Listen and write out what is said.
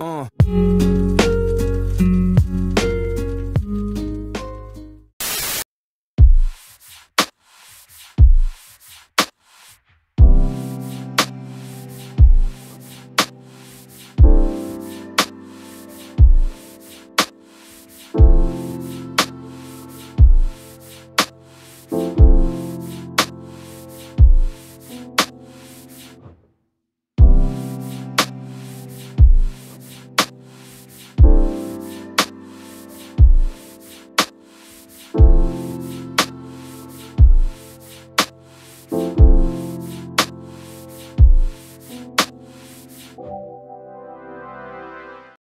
Uh.